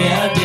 рядом.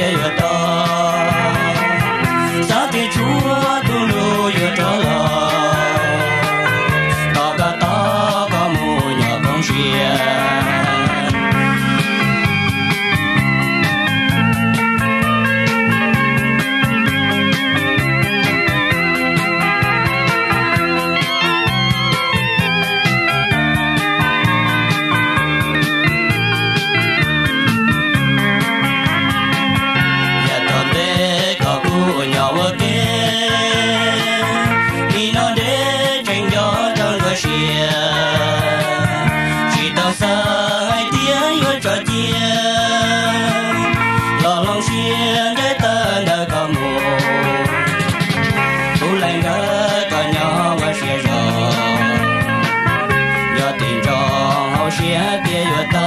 越变越大。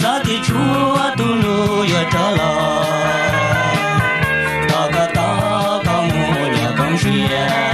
山的出啊，都路越着了，大个大个木两更深。